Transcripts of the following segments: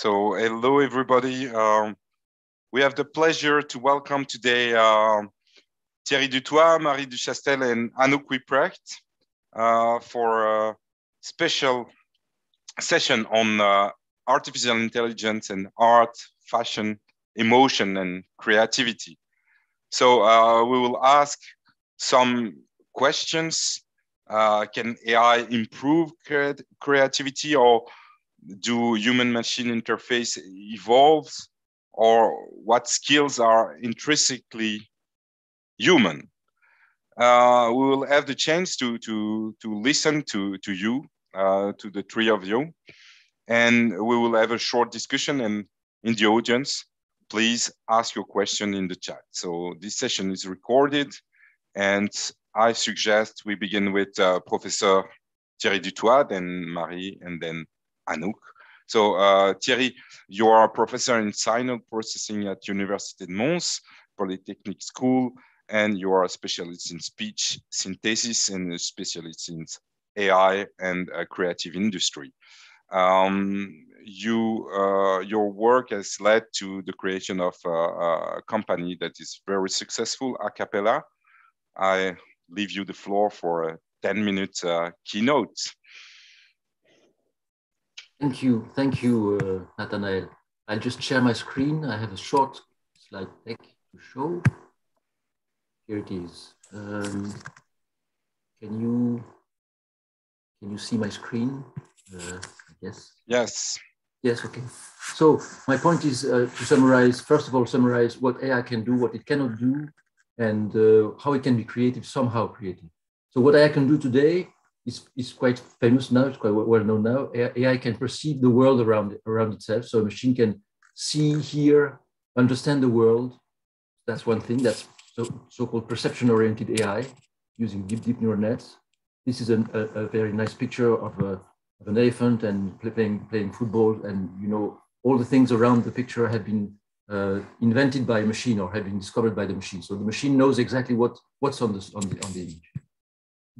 So hello, everybody. Um, we have the pleasure to welcome today uh, Thierry Dutoit, Marie Duchastel, and Anouk Wipprecht uh, for a special session on uh, artificial intelligence and art, fashion, emotion, and creativity. So uh, we will ask some questions. Uh, can AI improve creativity or do human machine interface evolve or what skills are intrinsically human? Uh, we will have the chance to to to listen to to you uh, to the three of you. And we will have a short discussion and in the audience please ask your question in the chat. So this session is recorded and i suggest we begin with uh, professor thierry dutoit then marie and then Anouk. So uh, Thierry, you are a professor in signal processing at Université de Mons Polytechnic School, and you are a specialist in speech synthesis and a specialist in AI and uh, creative industry. Um, you, uh, your work has led to the creation of a, a company that is very successful, Acapela. I leave you the floor for a 10 minute uh, keynote. Thank you. Thank you, uh, Nathanael. I'll just share my screen. I have a short slide deck to show. Here it is. Um, can you can you see my screen? Uh, yes. Yes. Yes. Okay. So my point is uh, to summarize. First of all, summarize what AI can do, what it cannot do, and uh, how it can be creative, somehow creative. So what AI can do today is, is quite famous now, it's quite well known now. AI can perceive the world around, around itself. So a machine can see, hear, understand the world. That's one thing. That's so, so-called perception-oriented AI using deep, deep neural nets. This is an, a, a, very nice picture of, a, of an elephant and playing, playing football. And, you know, all the things around the picture have been uh, invented by a machine or have been discovered by the machine. So the machine knows exactly what, what's on, this, on, the, on the image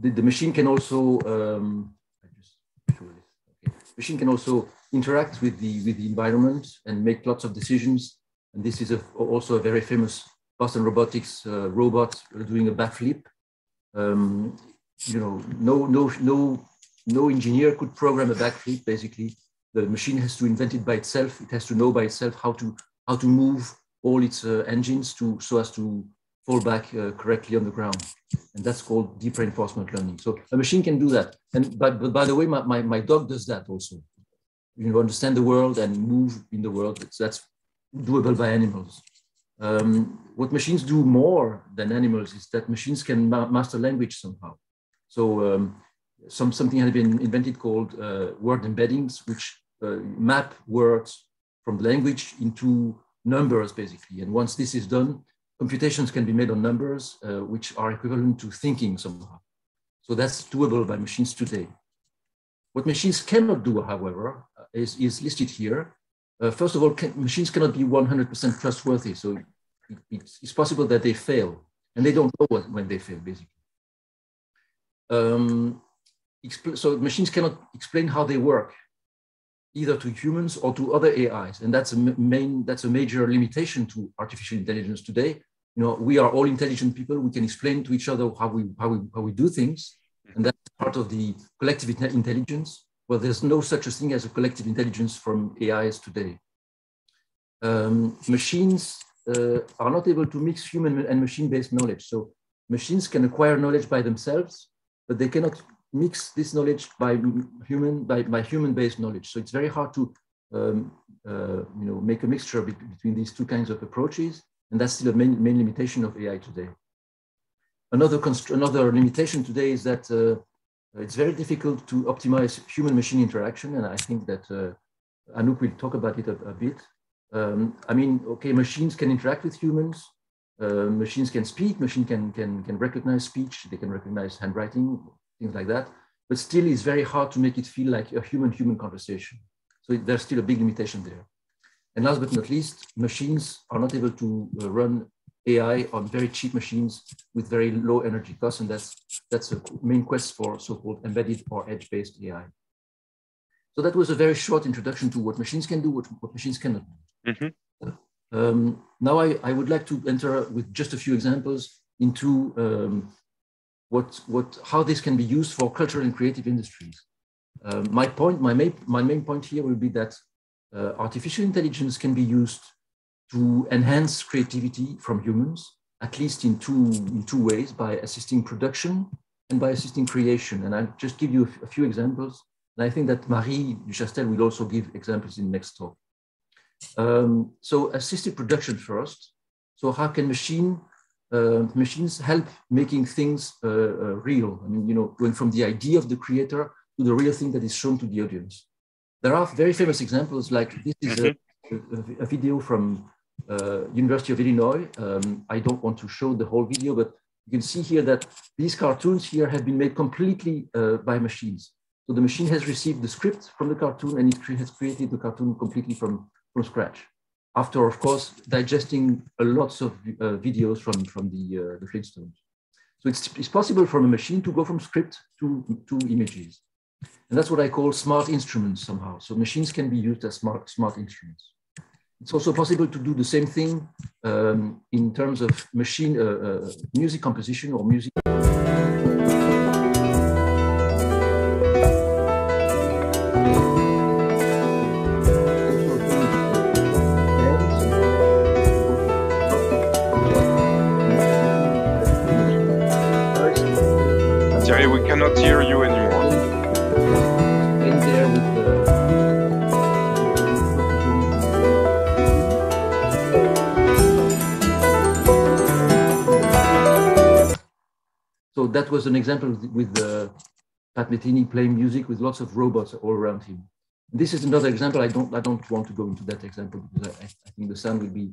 the, the machine can also um, okay. machine can also interact with the with the environment and make lots of decisions. And this is a, also a very famous Boston Robotics uh, robot doing a backflip. Um, you know, no no no no engineer could program a backflip. Basically, the machine has to invent it by itself. It has to know by itself how to how to move all its uh, engines to so as to fall back uh, correctly on the ground. And that's called deep reinforcement learning. So a machine can do that. And but, but by the way, my, my, my dog does that also. You know, understand the world and move in the world. It's, that's doable by animals. Um, what machines do more than animals is that machines can ma master language somehow. So um, some, something had been invented called uh, word embeddings, which uh, map words from language into numbers, basically. And once this is done, computations can be made on numbers, uh, which are equivalent to thinking somehow. So that's doable by machines today. What machines cannot do, however, uh, is, is listed here. Uh, first of all, can, machines cannot be 100% trustworthy. So it, it's, it's, possible that they fail, and they don't know what, when they fail, basically. Um, so machines cannot explain how they work either to humans or to other AIs. And that's a main, that's a major limitation to artificial intelligence today. You know, we are all intelligent people. We can explain to each other how we, how we, how we do things. And that's part of the collective intelligence. Well, there's no such a thing as a collective intelligence from AIs today. Um, machines uh, are not able to mix human and machine-based knowledge. So machines can acquire knowledge by themselves, but they cannot mix this knowledge by human by, by human-based knowledge. So it's very hard to um, uh, you know make a mixture be between these two kinds of approaches, and that's still a main, main limitation of AI today. Another another limitation today is that uh, it's very difficult to optimize human-machine interaction, and I think that uh, Anouk will talk about it a, a bit. Um, I mean, okay, machines can interact with humans. Uh, machines can speak. Machine can can can recognize speech. They can recognize handwriting things like that. But still, it's very hard to make it feel like a human-human conversation. So there's still a big limitation there. And last but not least, machines are not able to uh, run AI on very cheap machines with very low energy costs, and that's that's a main quest for so-called embedded or edge-based AI. So that was a very short introduction to what machines can do, what, what machines cannot do. Mm-hmm. Um, now I, I would like to enter with just a few examples into um, what, what, how this can be used for cultural and creative industries. Uh, my point, my main, my main point here will be that uh, artificial intelligence can be used to enhance creativity from humans, at least in two, in two ways, by assisting production and by assisting creation. And I'll just give you a few examples. And I think that Marie Duchastel will also give examples in the next talk. Um, so assisted production first. So how can machine uh, machines help making things uh, uh, real? I mean, you know, going from the idea of the creator to the real thing that is shown to the audience. There are very famous examples like this is a, a, a video from uh, University of Illinois. Um, I don't want to show the whole video, but you can see here that these cartoons here have been made completely uh, by machines. So the machine has received the script from the cartoon and it has created the cartoon completely from, from scratch. After, of course, digesting a lots of uh, videos from, from the, uh, the Flintstones. So it's, it's possible from a machine to go from script to, to images. And that's what I call smart instruments somehow. So machines can be used as smart, smart instruments. It's also possible to do the same thing um, in terms of machine uh, uh, music composition or music. So that was an example with uh, Pat Metheny playing music with lots of robots all around him. This is another example. I don't, I don't want to go into that example because I, I think the sound will be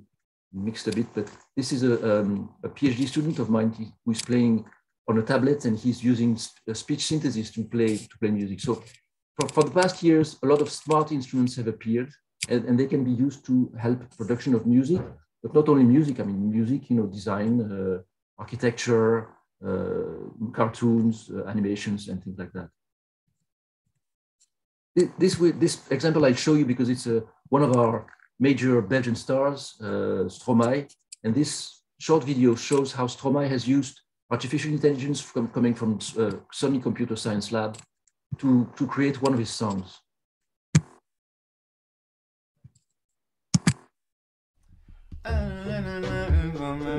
mixed a bit. But this is a, um, a PhD student of mine who is playing on a tablet and he's using speech synthesis to play to play music. So for, for the past years, a lot of smart instruments have appeared and, and, they can be used to help production of music, but not only music. I mean, music, you know, design, uh, architecture, uh, cartoons, uh, animations, and things like that. This, this example I show you because it's uh, one of our major Belgian stars, Stromae, and this short video shows how Stromae has used artificial intelligence from, coming from uh, Sony Computer Science Lab to, to create one of his songs.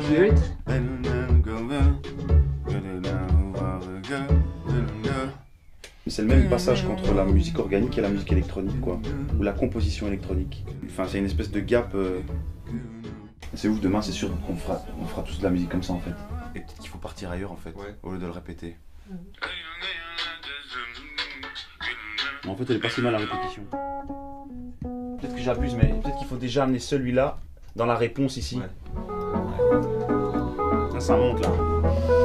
Hear it? C'est le même passage contre la musique organique et la musique électronique, quoi. Ou la composition électronique. Enfin, c'est une espèce de gap. Euh, c'est ouf, demain, c'est sûr qu'on fera, on fera tous de la musique comme ça, en fait. Et peut-être qu'il faut partir ailleurs, en fait, au lieu de le répéter. en fait, elle est pas si mal la répétition. Peut-être que j'abuse, mais peut-être qu'il faut déjà amener celui-là dans la réponse ici. ça monte là.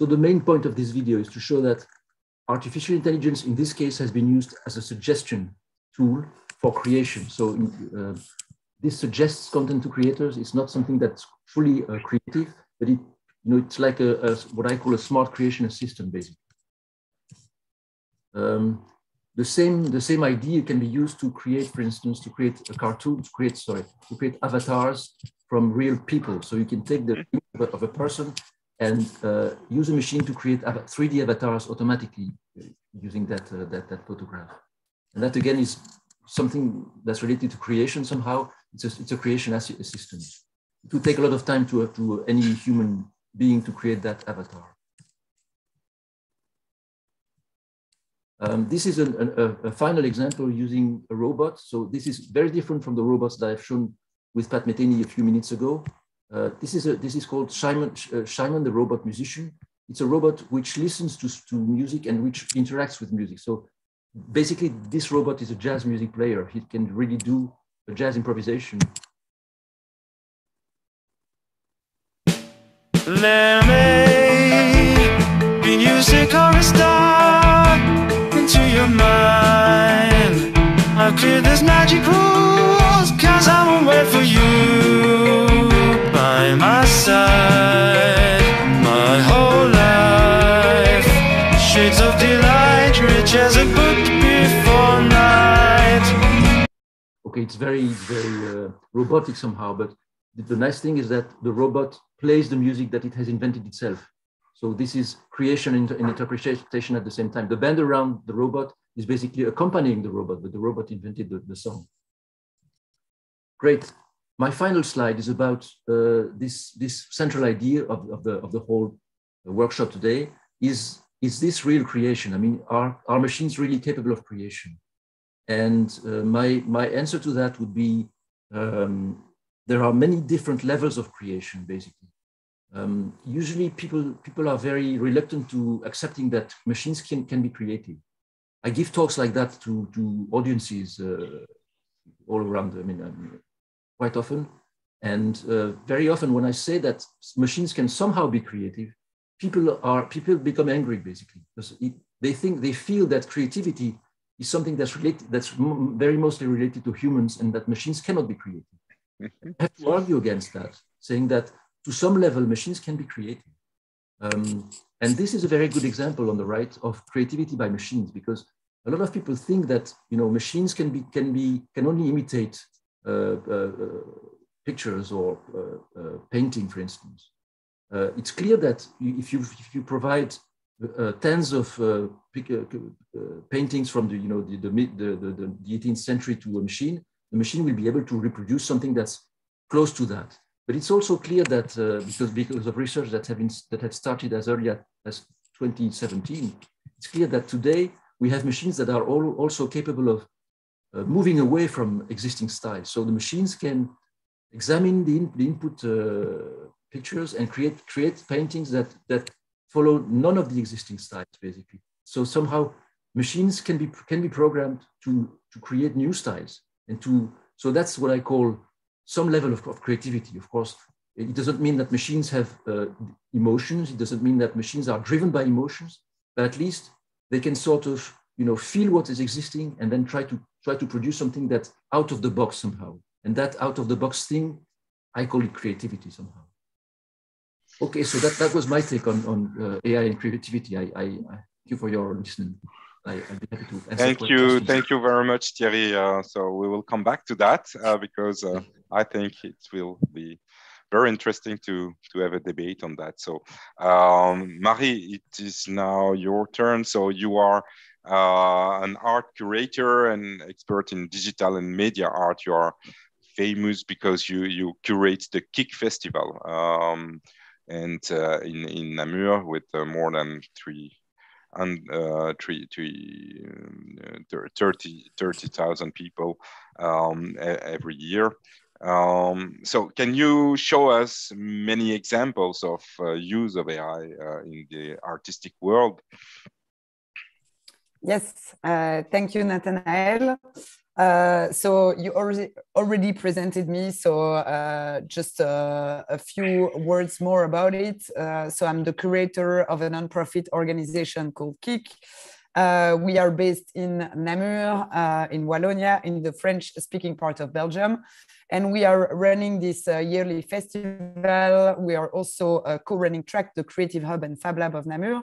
So the main point of this video is to show that artificial intelligence in this case has been used as a suggestion tool for creation. So uh, this suggests content to creators. It's not something that's fully uh, creative, but it, you know, it's like a, a, what I call a smart creation assistant, basically. Um, the same, the same idea can be used to create, for instance, to create a cartoon, to create, sorry, to create avatars from real people. So you can take the of a person and uh, use a machine to create 3D avatars automatically uh, using that, uh, that, that photograph. And that again is something that's related to creation somehow. It's a, it's a creation assistant. It would take a lot of time to, to any human being to create that avatar. Um, this is a, a, a, final example using a robot. So this is very different from the robots that I've shown with Pat Metheny a few minutes ago. Uh, this, is a, this is called Shimon uh, the Robot Musician. It's a robot which listens to, to music and which interacts with music. So basically, this robot is a jazz music player. He can really do a jazz improvisation. Let me be music or a star into your mind. I'll clear this magic rules, cause I won't wait for you my side my whole life. Shades of delight, rich as a book before night. Okay, it's very, very uh, robotic somehow, but the, the nice thing is that the robot plays the music that it has invented itself. So this is creation and, interpretation at the same time. The band around the robot is basically accompanying the robot, but the robot invented the, the song. Great. My final slide is about uh, this, this central idea of, of, the, of the whole workshop today is, is this real creation? I mean, are, are machines really capable of creation? And uh, my, my answer to that would be um, there are many different levels of creation, basically. Um, usually people, people are very reluctant to accepting that machines can, can be creative. I give talks like that to, to audiences uh, all around, I mean, um, quite often. And uh, very often when I say that machines can somehow be creative, people are, people become angry basically, because it, they think, they feel that creativity is something that's related, that's very mostly related to humans and that machines cannot be creative. I have to argue against that, saying that to some level, machines can be creative. Um, and this is a very good example on the right of creativity by machines, because a lot of people think that you know machines can be can be can only imitate Uh, uh, uh, pictures or uh, uh, painting, for instance. it's clear that if you if you provide tens of paintings from the you know the the, the the, the 18th century to a machine, the machine will be able to reproduce something that's close to that. But it's also clear that uh, because, because of research that, have been, that had started as early as 2017, it's clear that today we have machines that are all, also capable of uh, moving away from existing styles. So the machines can examine the, in, the input uh, pictures and create, create paintings that, that follow none of the existing styles, basically. So somehow machines can be, can be programmed to, to create new styles and to, so that's what I call some level of, of creativity. Of course, it doesn't mean that machines have uh, emotions. It doesn't mean that machines are driven by emotions, but at least they can sort of, you know, feel what is existing and then try to try to produce something that's out of the box somehow. And that out of the box thing, I call it creativity somehow. Okay, so that, that was my take on, on uh, AI and creativity. I, I, I thank you for your listening. I, be happy to answer Thank you, questions. thank you very much, Thierry. Uh, so we will come back to that uh, because uh, I think it will be very interesting to to have a debate on that. So, um, Marie, it is now your turn. So you are uh, an art curator and expert in digital and media art. You are famous because you you curate the KIKK Festival. Um, and uh, in in Namur with uh, more than three and uh, three, three, uh, 30 30,000 people um, every year. Um, so can you show us many examples of uh, use of AI uh, in the artistic world? Yes, uh, thank you, Nathanael. Uh, so you already already presented me, so uh, just uh, a few words more about it. Uh, so I'm the curator of a nonprofit organization called KIKK. Uh, we are based in Namur, in Wallonia, in the French-speaking part of Belgium, and we are running this yearly festival. We are also co-running TRAKK, the Creative Hub and Fab Lab of Namur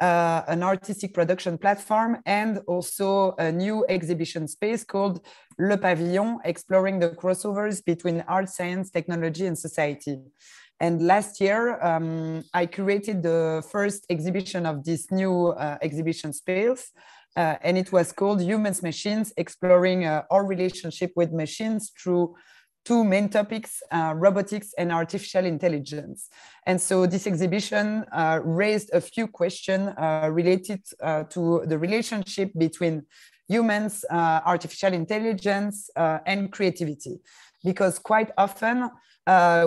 uh, an artistic production platform, and also a new exhibition space called Le Pavillon, exploring the crossovers between art, science, technology, and society. And last year, um, I curated the first exhibition of this new uh, exhibition space, uh, and it was called Humans Machines, exploring uh, our relationship with machines through two main topics, uh, robotics and artificial intelligence. And so this exhibition uh, raised a few questions uh, related uh, to the relationship between humans, uh, artificial intelligence, uh, and creativity. Because quite often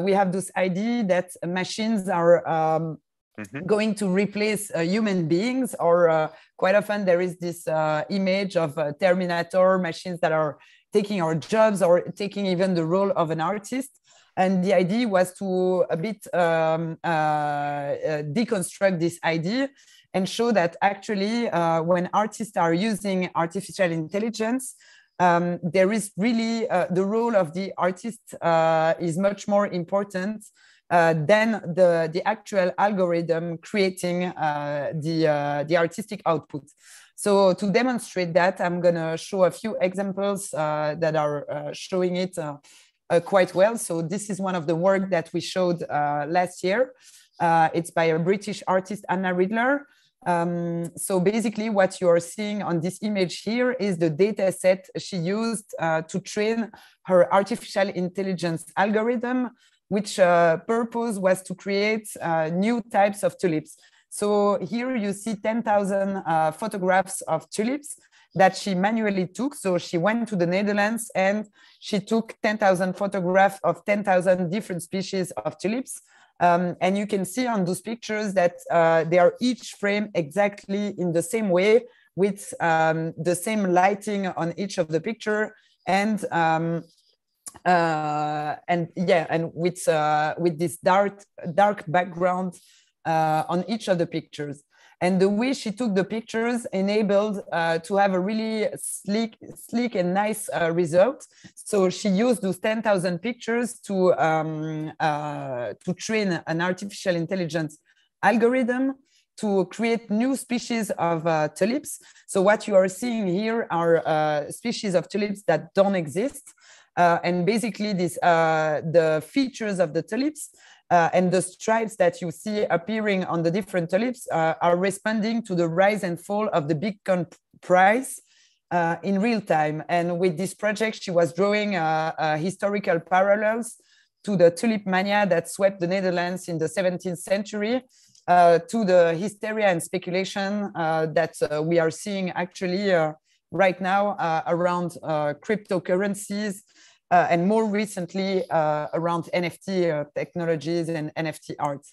we have this idea that machines are um, Mm -hmm. going to replace human beings or quite often there is this uh, image of terminator machines that are taking our jobs or taking even the role of an artist. And the idea was to a bit um, uh, uh, deconstruct this idea and show that actually uh, when artists are using artificial intelligence, um, there is really uh, the role of the artist uh, is much more important uh, than the, the actual algorithm creating the, the artistic output. So to demonstrate that, I'm gonna show a few examples uh, that are showing it quite well. So this is one of the work that we showed last year. it's by a British artist, Anna Ridler. Um, so basically what you are seeing on this image here is the data set she used uh, to train her artificial intelligence algorithm, which uh, purpose was to create uh, new types of tulips. So here you see 10,000 uh, photographs of tulips that she manually took. So she went to the Netherlands and she took 10,000 photographs of 10,000 different species of tulips. Um, and you can see on those pictures that uh, they are each framed exactly in the same way with um, the same lighting on each of the picture and um, uh, and yeah and with uh, with this dark dark background uh, on each of the pictures and the way she took the pictures enabled uh, to have a really sleek, sleek and nice uh, result. So she used those 10,000 pictures to, um, uh, to train an artificial intelligence algorithm to create new species of uh, tulips. So what you are seeing here are uh, species of tulips that don't exist. Uh, and basically, this, the features of the tulips uh, and the stripes that you see appearing on the different tulips uh, are responding to the rise and fall of the Bitcoin price uh, in real time. And with this project, she was drawing uh, uh, historical parallels to the tulip mania that swept the Netherlands in the 17th century, uh, to the hysteria and speculation that we are seeing actually right now around cryptocurrencies uh, and more recently uh, around NFT uh, technologies and NFT art.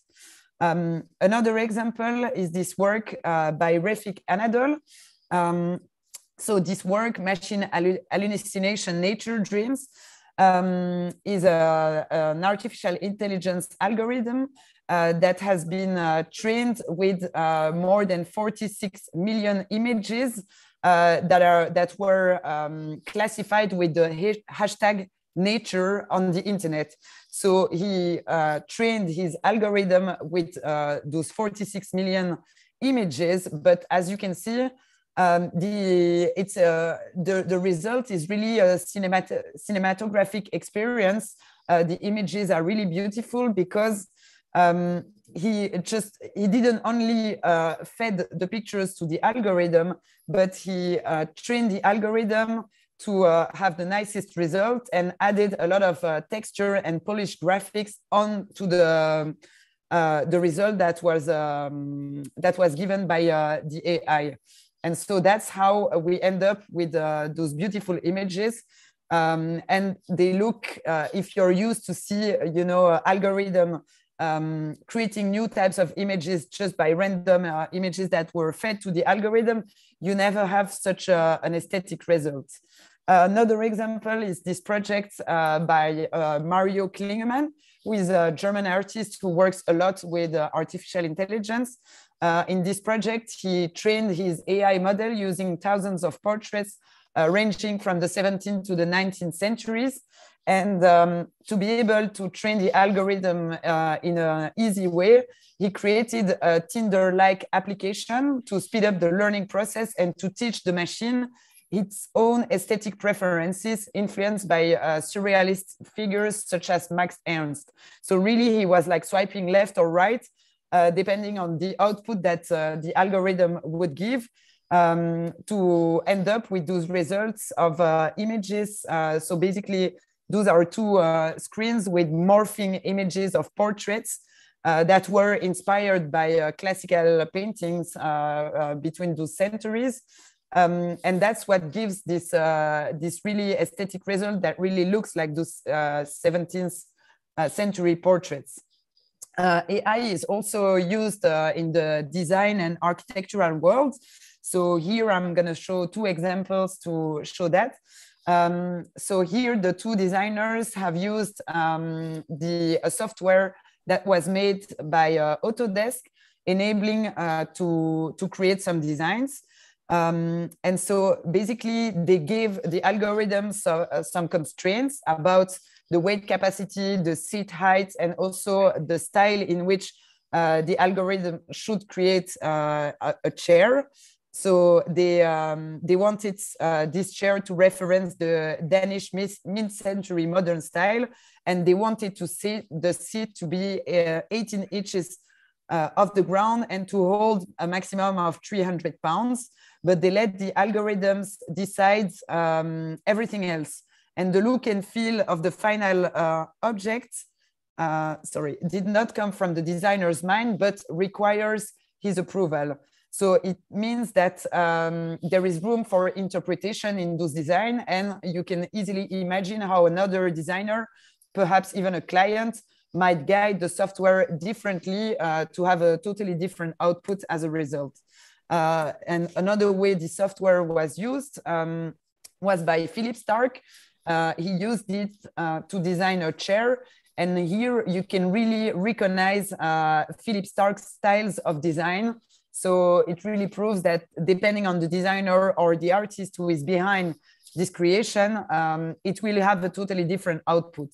Um, another example is this work uh, by Refik Anadol. Um, so this work, Machine Hallucination Nature Dreams, um, is a, an artificial intelligence algorithm uh, that has been uh, trained with uh, more than 46 million images uh, that are that were um, classified with the hashtag nature on the internet. So he uh, trained his algorithm with uh, those 46 million images. But as you can see, um, the it's uh, the the result is really a cinemat cinematographic experience. Uh, the images are really beautiful because um, he just he didn't only uh, fed the pictures to the algorithm, but he uh, trained the algorithm to uh, have the nicest result and added a lot of uh, texture and polished graphics on to the uh, the result that was um, that was given by uh, the AI. And so that's how we end up with those beautiful images. Um, and they look, if you're used to see, you know, algorithm um, creating new types of images just by random uh, images that were fed to the algorithm, you never have such a, an aesthetic result. Another example is this project uh, by uh, Mario Klingemann, who is a German artist who works a lot with uh, artificial intelligence. Uh, in this project, he trained his AI model using thousands of portraits ranging from the 17th to the 19th centuries. And um, to be able to train the algorithm uh, in an easy way, he created a Tinder-like application to speed up the learning process and to teach the machine its own aesthetic preferences influenced by uh, surrealist figures such as Max Ernst. So really he was like swiping left or right, uh, depending on the output that uh, the algorithm would give um, to end up with those results of uh, images. Uh, so basically those are two uh, screens with morphing images of portraits uh, that were inspired by uh, classical paintings uh, uh, between those centuries. Um, and that's what gives this, uh, this really aesthetic result that really looks like those 17th century portraits. AI is also used in the design and architectural world. So here I'm going to show two examples to show that. Um, so here the two designers have used um, the software that was made by uh, Autodesk, enabling uh, to, to create some designs. Um, and so basically they gave the algorithms uh, some constraints about the weight capacity, the seat height, and also the style in which uh, the algorithm should create uh, a, a, chair. So they um, they wanted uh, this chair to reference the Danish mid-century modern style, and they wanted to see the seat to be uh, 18 inches uh, off the ground and to hold a maximum of 300 pounds. But they let the algorithms decide um, everything else and the look and feel of the final uh, object, uh, sorry, did not come from the designer's mind, but requires his approval. So it means that um, there is room for interpretation in those design, and you can easily imagine how another designer, perhaps even a client, might guide the software differently uh, to have a totally different output as a result. Uh, and another way the software was used um, was by Philippe Starck. uh, he used it uh, to design a chair. And here you can really recognize uh, Philippe Starck's styles of design. So it really proves that depending on the designer or the artist who is behind this creation, um, it will have a totally different output.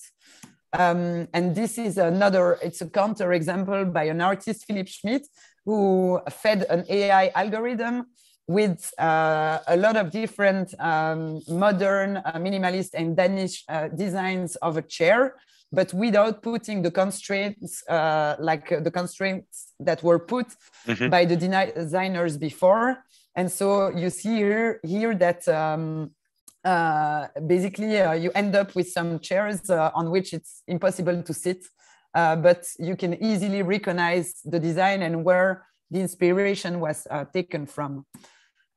Um, and this is another, it's a counter example by an artist, Philipp Schmitt, who fed an AI algorithm with uh, a lot of different um, modern, uh, minimalist, and Danish uh, designs of a chair, but without putting the constraints uh, like the constraints that were put mm-hmm. by the designers before. And so you see here, here that um, uh, basically uh, you end up with some chairs on which it's impossible to sit, but you can easily recognize the design and where the inspiration was taken from.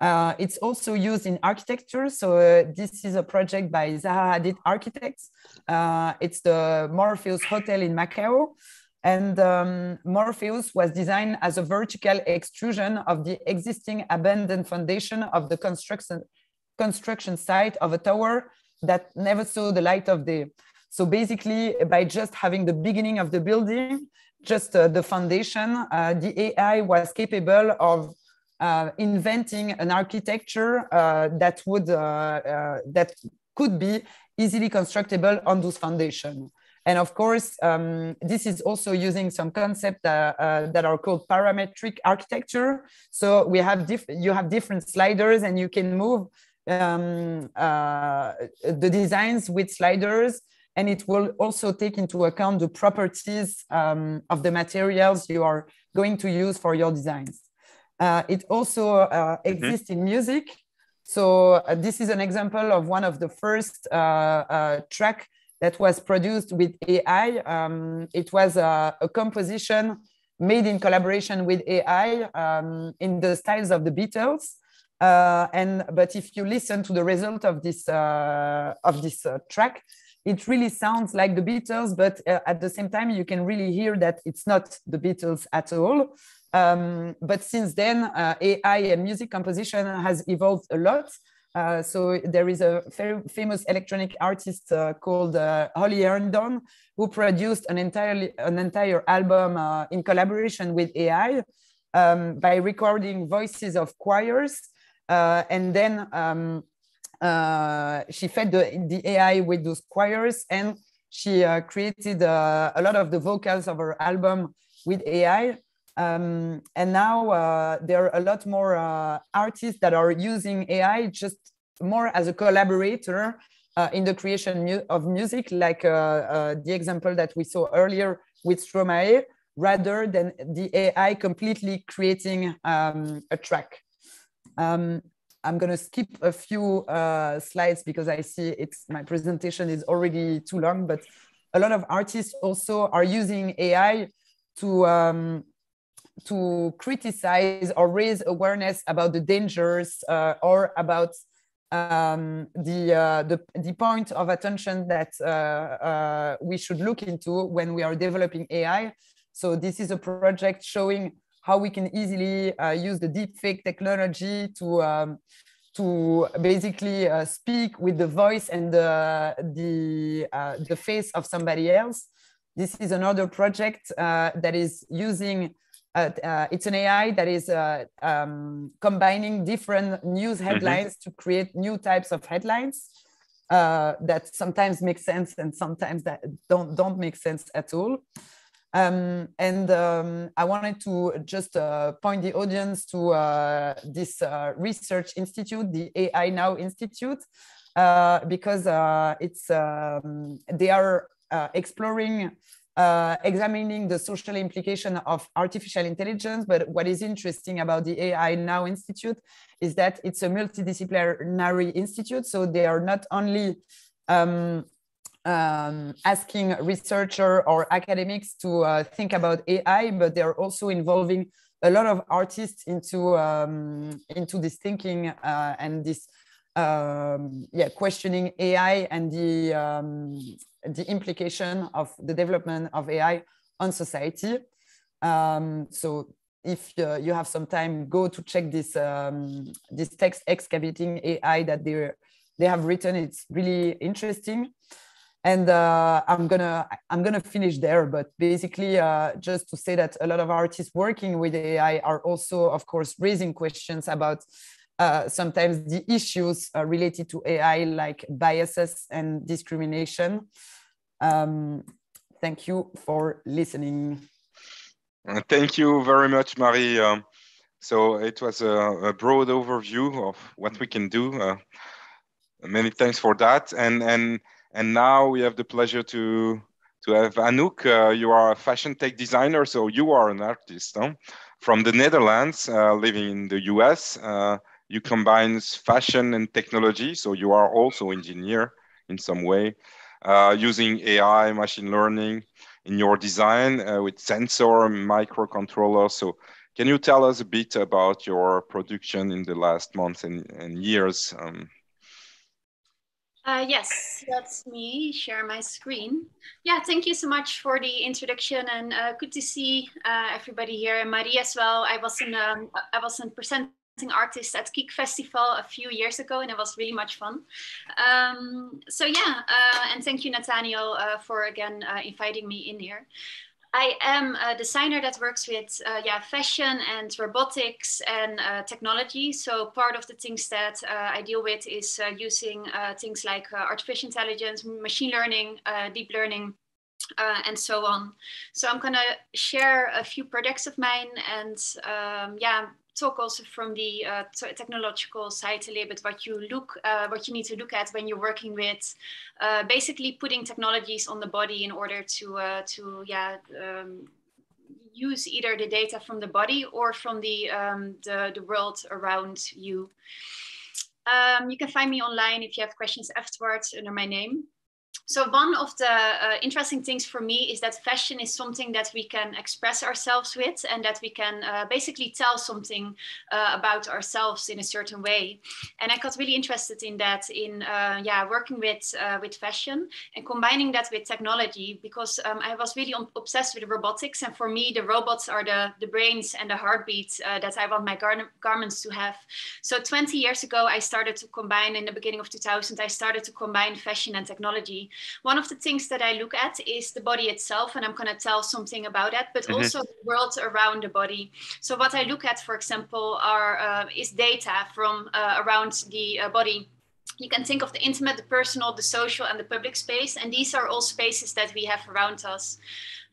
Uh, it's also used in architecture. So uh, this is a project by Zaha Hadid Architects. Uh, it's the Morpheus Hotel in Macau. And um, Morpheus was designed as a vertical extrusion of the existing abandoned foundation of the construction, construction site of a tower that never saw the light of day. So basically, by just having the beginning of the building, just uh, the foundation, uh, the AI was capable of uh, inventing an architecture uh, that would uh, uh, that could be easily constructible on those foundations. And of course, um, this is also using some concepts uh, that are called parametric architecture. So we have you have different sliders, and you can move um, the designs with sliders and it will also take into account the properties um, of the materials you are going to use for your designs. Uh, it also uh, mm-hmm. exists mm-hmm. in music. So uh, this is an example of one of the first uh, uh, track that was produced with AI. Um, it was a, a, composition made in collaboration with AI um, in the styles of the Beatles. Uh, and but if you listen to the result of this of this track, it really sounds like the Beatles, but at the same time, you can really hear that it's not the Beatles at all. Um, but since then, uh, AI and music composition has evolved a lot. Uh, so there is a famous electronic artist uh, called uh, Holly Herndon who produced an entirely an entire album uh, in collaboration with AI um, by recording voices of choirs, uh, and then um, she fed the, the AI with those choirs, and she created a lot of the vocals of her album with AI. Um, and now uh, there are a lot more uh, artists that are using AI just more as a collaborator uh, in the creation mu of music, like uh, uh, the example that we saw earlier with Stromae, rather than the AI completely creating um, a track. Um, I'm going to skip a few uh, slides because I see it's my presentation is already too long, but a lot of artists also are using AI to um, to criticize or raise awareness about the dangers uh, or about um, the, uh, the, the point of attention that uh, uh, we should look into when we are developing AI. So this is a project showing how we can easily uh, use the deepfake technology to um, to basically uh, speak with the voice and the the, the face of somebody else. This is another project that is using it's an AI that is uh, um, combining different news Mm-hmm. headlines to create new types of headlines uh, that sometimes make sense and sometimes that don't don't make sense at all. Um, and um, I wanted to just uh, point the audience to uh, this uh, research institute, the AI Now Institute, uh, because uh, it's um, they are uh, exploring, uh, examining the social implication of artificial intelligence. But what is interesting about the AI Now Institute is that it's a multidisciplinary institute, so they are not only um, um, asking researcher or academics to uh, think about AI, but they're also involving a lot of artists into um, into this thinking uh, and this um, yeah questioning AI and the um, the implication of the development of AI on society. Um, so if uh, you have some time, go to check this um, this text excavating AI that they they have written. It's really interesting and uh, i'm gonna i'm gonna finish there but basically uh, just to say that a lot of artists working with ai are also of course raising questions about uh, sometimes the issues uh, related to ai like biases and discrimination um, thank you for listening Uh, Thank you very much, Marie. Um, so it was a, a broad overview of what we can do. Uh, many thanks for that. And and and now we have the pleasure to to have Anouk. Uh, you are a fashion tech designer, so you are an artist huh? from the Netherlands, uh, living in the US. Uh, you combine fashion and technology, so you are also engineer in some way, using AI, machine learning in your design uh, with sensor microcontroller. So can you tell us a bit about your production in the last months and, and years? Um, Uh, yes, that's me. Share my screen. Yeah, thank you so much for the introduction, and uh, good to see uh, everybody here and Marie as well. I was in um, I was a presenting artist at KIKK Festival a few years ago, and it was really much fun. Um, so yeah, uh, and thank you, Nathaniel, uh, for again uh, inviting me in here. I am a designer that works with uh, yeah fashion and robotics and uh, technology. So part of the things that uh, I deal with is uh, using uh, things like uh, artificial intelligence, machine learning, deep learning, and so on. So I'm gonna share a few projects of mine and um, yeah talk also from the uh, technological side a little bit what you look uh, what you need to look at when you're working with uh, basically putting technologies on the body in order to uh, to yeah um, use either the data from the body or from the um, the, the world around you. Um, you can find me online if you have questions afterwards under my name so one of the uh, interesting things for me is that fashion is something that we can express ourselves with and that we can uh, basically tell something uh, about ourselves in a certain way. And i got really interested in that in uh, yeah working with uh, with fashion and combining that with technology because um, i was really obsessed with robotics. And for me the robots are the the brains and the heartbeat uh, that i want my gar- garments to have. So 20 years ago i started to combine in the beginning of 2000 i started to combine fashion and technology one of the things that I look at is the body itself, and I'm going to tell something about that, but Mhm. also the world around the body. So what I look at, for example, are uh, is data from uh, around the uh, body. You can think of the intimate, the personal, the social, and the public space, and these are all spaces that we have around us.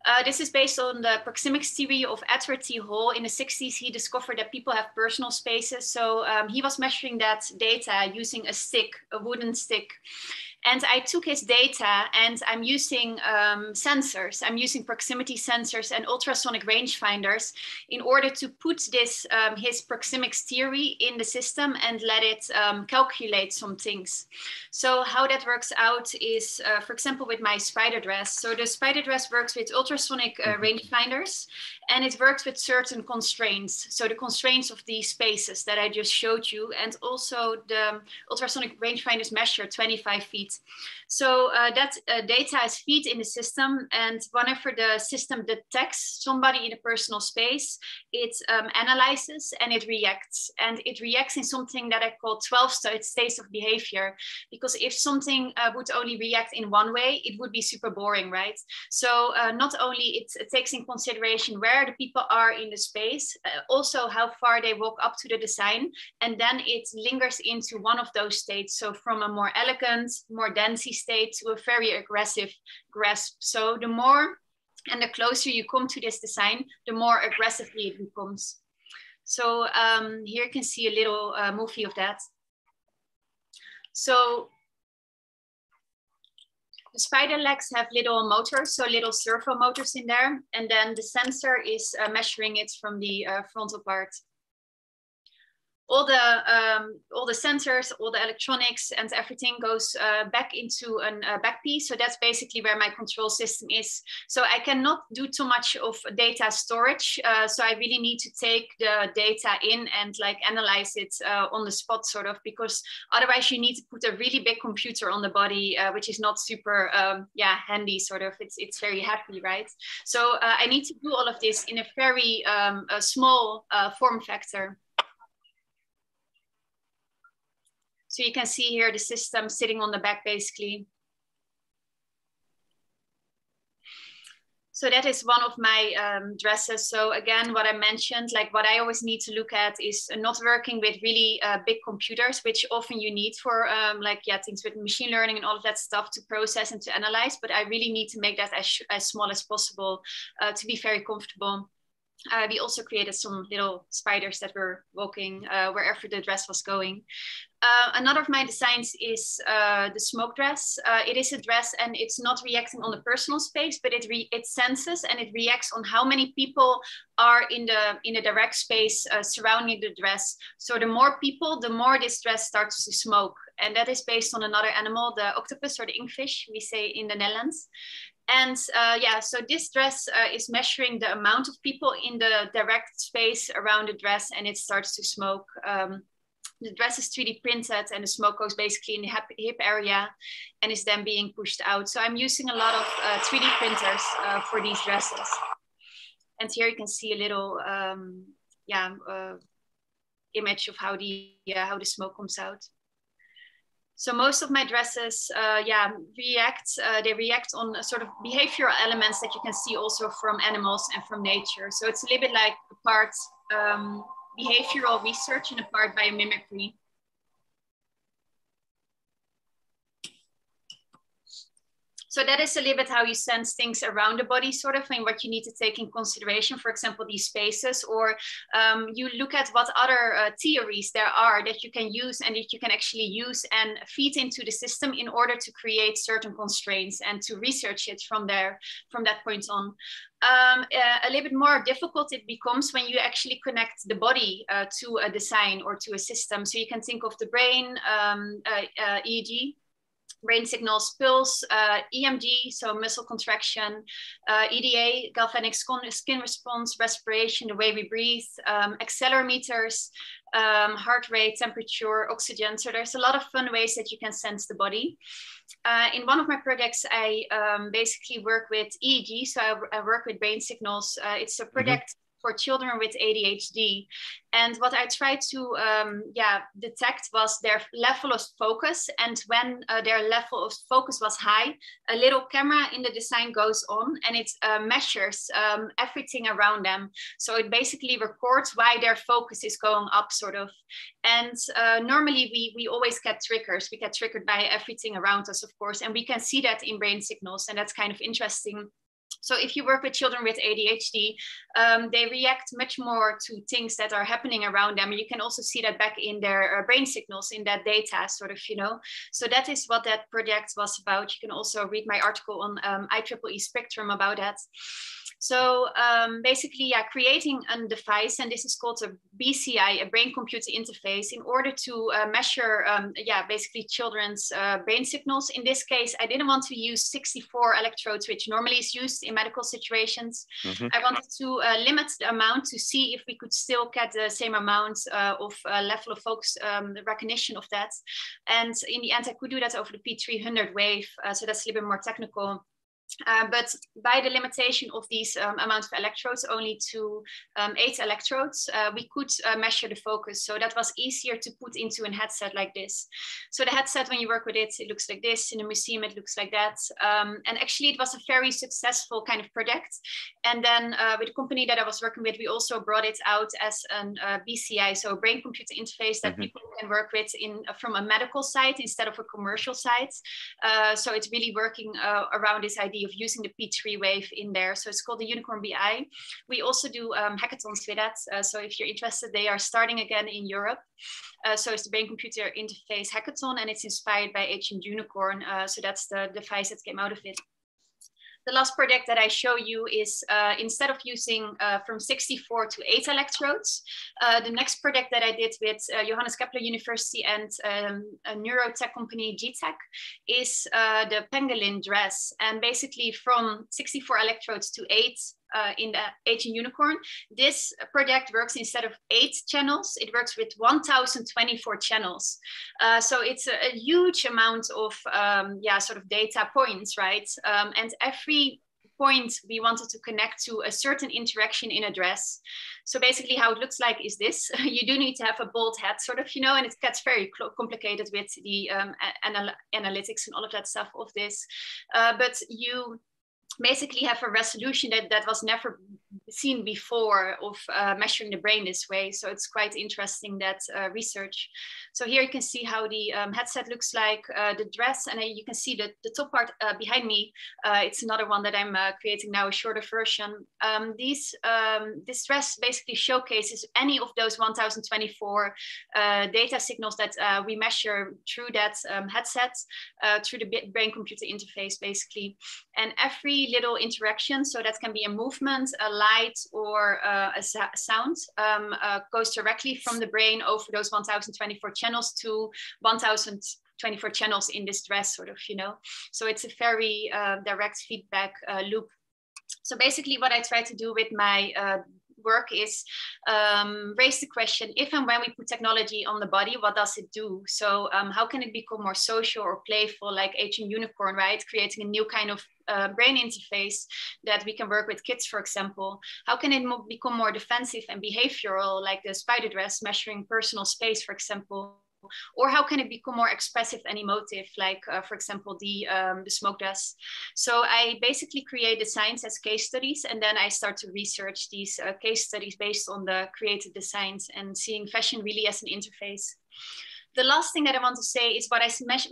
Uh, this is based on the proxemics theory of Edward T. Hall. In the 60s, he discovered that people have personal spaces. So um, he was measuring that data using a stick, a wooden stick. And I took his data and I'm using um, sensors. I'm using proximity sensors and ultrasonic rangefinders in order to put this um, his proxemics theory in the system and let it um, calculate some things. So how that works out is, uh, for example, with my spider dress. So the spider dress works with ultrasonic uh, rangefinders and it works with certain constraints. So the constraints of these spaces that I just showed you, and also the ultrasonic rangefinders measure 25 feet. So uh, that uh, data is fed in the system, and whenever the system detects somebody in a personal space, it um, analyzes and it reacts. And it reacts in something that I call 12 states of behavior, because if something uh, would only react in one way, it would be super boring, right? So uh, not only it, it, takes in consideration where the people are in the space, uh, also how far they walk up to the design, and then it lingers into one of those states. So from a more elegant, more densy state to a very aggressive grasp. So the more and the closer you come to this design, the more aggressively it becomes. So um, here you can see a little uh, movie of that. So the spider legs have little motors, so little servo motors in there. And then the sensor is uh, measuring it from the uh, frontal part all the um, all the sensors, all the electronics, and everything goes uh, back into a uh, back piece. So that's basically where my control system is. So I cannot do too much of data storage. Uh, so I really need to take the data in and like analyze it uh, on the spot, sort of, because otherwise you need to put a really big computer on the body, uh, which is not super, um, yeah, handy. Sort of, it's it's very heavy, right? So uh, I need to do all of this in a very um, a small form factor. So you can see here the system sitting on the back basically. So that is one of my um, dresses. So again, what I mentioned, like what I always need to look at is not working with really uh, big computers, which often you need for um, like, yeah, things with machine learning and all of that stuff to process and to analyze. But I really need to make that as, as small as possible uh, to be very comfortable. Uh, we also created some little spiders that were walking uh, wherever the dress was going. Uh, another of my designs is uh, the smoke dress. Uh, it is a dress and it's not reacting on the personal space, but it, it senses and it reacts on how many people are in the, in the direct space uh, surrounding the dress. So the more people, the more this dress starts to smoke. And that is based on another animal, the octopus or the inkfish, we say in the Netherlands. And uh, yeah, so this dress uh, is measuring the amount of people in the direct space around the dress and it starts to smoke. Um, the dress is 3D printed and the smoke goes basically in the hip, hip area and is then being pushed out. So I'm using a lot of uh, 3D printers uh, for these dresses. And here you can see a little um, yeah, uh, image of how the, how the smoke comes out. So most of my dresses, uh, yeah, react. Uh, they react on sort of behavioral elements that you can see also from animals and from nature. So it's a little bit like a part um, behavioral research and a part biomimicry. So that is a little bit how you sense things around the body, sort of, and what you need to take in consideration. For example, these spaces, or um, you look at what other uh, theories there are that you can use and that you can actually use and feed into the system in order to create certain constraints and to research it from there, from that point on. Um, uh, a little bit more difficult it becomes when you actually connect the body uh, to a design or to a system. So you can think of the brain, um, uh, uh EEG, brain signals, pulse, uh, EMG, so muscle contraction, uh, EDA, galvanic skin response, respiration, the way we breathe, um, accelerometers, um, heart rate, temperature, oxygen. So there's a lot of fun ways that you can sense the body. Uh, in one of my projects, I um, basically work with EEG, so I, I, work with brain signals. Uh, it's a mm-hmm. project for children with ADHD. And what I tried to um, yeah, detect was their level of focus. And when uh, their level of focus was high, a little camera in the design goes on and it uh, measures um, everything around them. So it basically records why their focus is going up, sort of. And uh, normally we, we always get triggers. We get triggered by everything around us, of course. And we can see that in brain signals. And that's kind of interesting so if you work with children with ADHD, um, they react much more to things that are happening around them. You can also see that back in their uh, brain signals in that data, sort of, you know. So that is what that project was about. You can also read my article on um, IEEE Spectrum about that. So um, basically, yeah, creating a device, and this is called a BCI, a brain-computer interface, in order to uh, measure, um, yeah, basically children's uh, brain signals. In this case, I didn't want to use 64 electrodes, which normally is used in in medical situations. Mm-hmm. I wanted to uh, limit the amount to see if we could still get the same amount uh, of uh, level of focus um, recognition of that. And in the end, I could do that over the P300 wave. Uh, so that's a little bit more technical. Uh, but by the limitation of these um, amount of electrodes, only to um, eight electrodes, uh, we could uh, measure the focus. So that was easier to put into a headset like this. So the headset, when you work with it, it looks like this. In a museum, it looks like that. Um, and actually, it was a very successful kind of project. And then uh, with the company that I was working with, we also brought it out as an uh, BCI, so brain-computer interface that mm-hmm. people can work with in from a medical site instead of a commercial site. so it's really working around this idea of using the P3 wave in there. So it's called the Unicorn BI. We also do um, hackathons with that. Uh, so if you're interested, they are starting again in Europe. Uh, so it's the brain computer interface hackathon and it's inspired by Ancient Unicorn. Uh, so that's the device that came out of it the last project that I show you is uh, instead of using uh, from 64 to 8 electrodes, uh, the next project that I did with uh, Johannes Kepler University and um, a neurotech company, g.tec, is uh, the pangolin dress. And basically from 64 electrodes to 8 uh, in the Ancient Unicorn. This project works instead of eight channels, it works with 1,024 channels. Uh, so it's a, a, huge amount of, um, yeah, sort of data points, right? Um, and every point we wanted to connect to a certain interaction in a dress. So basically how it looks like is this. you do need to have a bold head sort of, you know, and it gets very complicated with the um, anal analytics and all of that stuff of this. Uh, but you basically have a resolution that, that was never seen before of uh, measuring the brain this way. So it's quite interesting that uh, research. So here you can see how the um, headset looks like, uh, the dress, and you can see the, the top part uh, behind me. Uh, it's another one that I'm uh, creating now, a shorter version. Um, these, um, this dress basically showcases any of those 1024 data signals that we measure through that um, headset, through the brain-computer interface, basically. And every little interaction, so that can be a movement, a light, or uh, a sound, um, uh, goes directly from the brain over those 1024 channels to 1024 channels in this dress, sort of, you know. So it's a very uh, direct feedback uh, loop. So basically, what I try to do with my uh, work is um, raise the question if and when we put technology on the body what does it do? So um, how can it become more social or playful like Ancient Unicorn right? Creating a new kind of uh, brain interface that we can work with kids for example. How can it mo- become more defensive and behavioral like the spider dress measuring personal space for example or how can it become more expressive and emotive like uh, for example the um, the smoke dust so i basically create the science as case studies and then i start to research these uh, case studies based on the created designs and seeing fashion really as an interface the last thing that I want to say is what I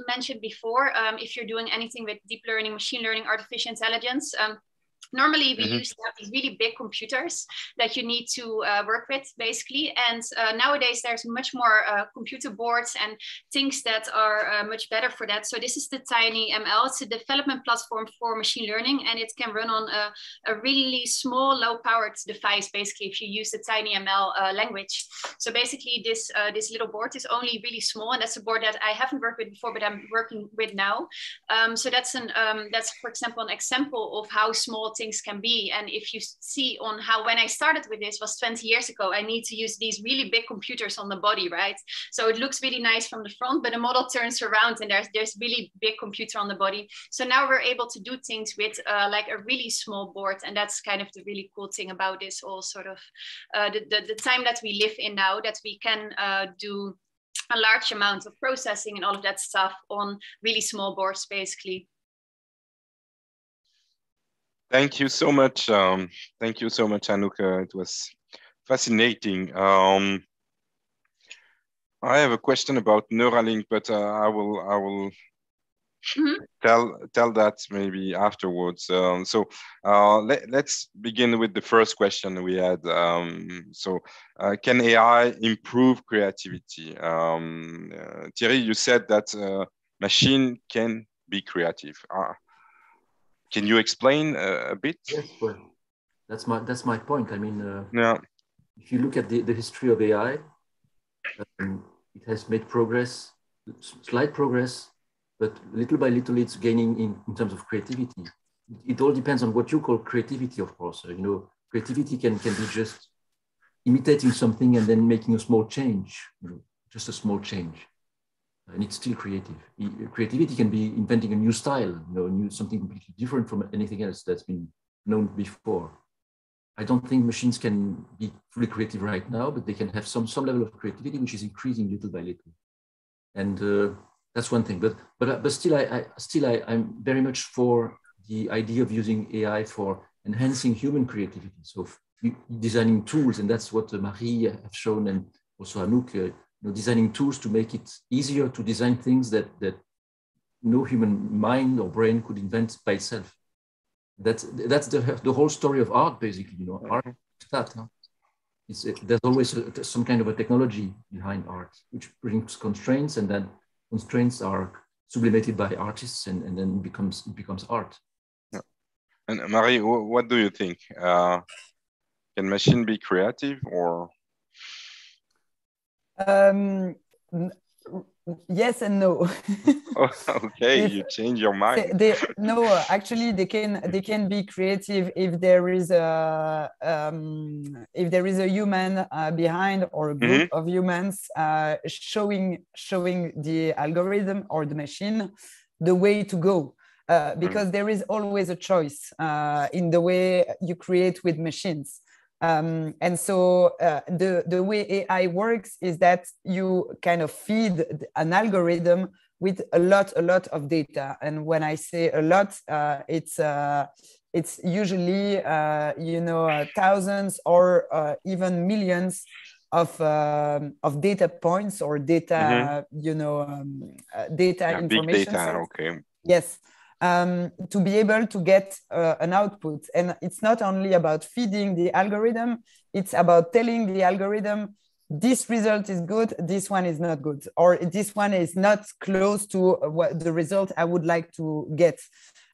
mentioned before. Um, if you're doing anything with deep learning, machine learning, artificial intelligence, um, normally we mm-hmm. used to have these really big computers that you need to uh, work with basically. And uh, nowadays there's much more uh, computer boards and things that are uh, much better for that. So this is the tiny ml it's a development platform for machine learning and it can run on a, a really small low powered device basically if you use the tiny ml uh, language. So basically this uh, this little board is only really small and that's a board that i haven't worked with before but i'm working with now. Um, so that's an um, that's for example an example of how small things can be. And if you see on how when I started with this was 20 years ago, I need to use these really big computers on the body, right? So it looks really nice from the front, but the model turns around and there's there's really big computer on the body. So now we're able to do things with uh, like a really small board, and that's kind of the really cool thing about this all sort of uh, the, the, the time that we live in now that we can uh, do a large amount of processing and all of that stuff on really small boards basically Thank you so much. Um, thank you so much, Anouk. It was fascinating. Um, I have a question about Neuralink, but uh, I will I will mm -hmm. tell tell that maybe afterwards. Um, so uh, let, us begin with the first question we had. Um, so uh, can AI improve creativity? Um, uh, Thierry, you said that uh, machine can be creative. Uh, can you explain uh, a bit? Yes, well, that's my that's my point. I mean, uh, yeah. If you look at the, the history of AI, um, it has made progress, slight progress, but little by little, it's gaining in, in terms of creativity. it all depends on what you call creativity, of course. You know, creativity can, can be just imitating something and then making a small change, you know, just a small change. And it's still creative. Creativity can be inventing a new style, you know, new, something completely different from anything else that's been known before. I don't think machines can be fully creative right now, but they can have some, some level of creativity, which is increasing little by little. And uh, that's one thing. But, but, but still, I, I still I, I'm very much for the idea of using AI for enhancing human creativity. So designing tools, and that's what uh, Marie have shown, and also Anouk, uh, you know, designing tools to make it easier to design things that that no human mind or brain could invent by itself. That's that's the the whole story of art, basically. You know, mm-hmm. art that. Huh? It's, it, there's always a, some kind of a technology behind art, which brings constraints, and then constraints are sublimated by artists, and, and then becomes it becomes art. Yeah. And Marie, what do you think? Uh, can machine be creative or? Um, yes and no okay if, you change your mind they, no actually they can they can be creative if there is a um, if there is a human uh, behind or a group mm-hmm. of humans uh, showing showing the algorithm or the machine the way to go uh, because mm. there is always a choice uh, in the way you create with machines um, and so uh, the, the way AI works is that you kind of feed an algorithm with a lot, a lot of data. And when I say a lot, uh, it's, uh, it's usually, uh, you know, uh, thousands or uh, even millions of, um, of data points or data, mm-hmm. you know, um, data yeah, information. Big data, okay. Yes um, to be able to get uh, an output. And it's not only about feeding the algorithm, it's about telling the algorithm this result is good, this one is not good, or this one is not close to what the result I would like to get.